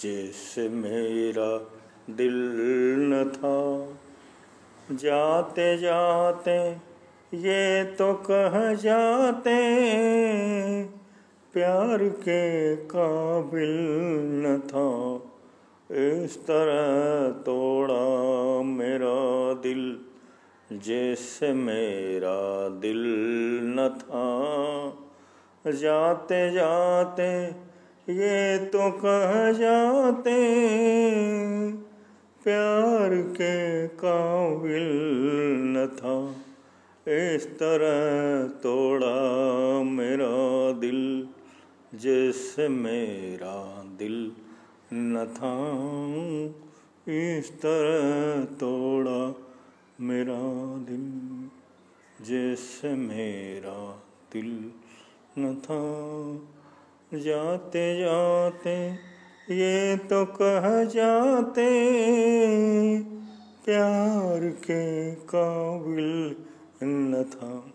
जैसे मेरा दिल न था। जाते जाते ये तो कह जाते, प्यार के काबिल न था। इस तरह तोड़ा मेरा दिल, जैसे मेरा दिल न था। जाते जाते ये तो कह जाते प्यार के काबिल न था। इस तरह तोड़ा मेरा दिल, जैसे मेरा दिल न था। इस तरह तोड़ा मेरा दिल, जैसे मेरा दिल न था। जाते जाते ये तो कह जाते प्यार के काबिल न था।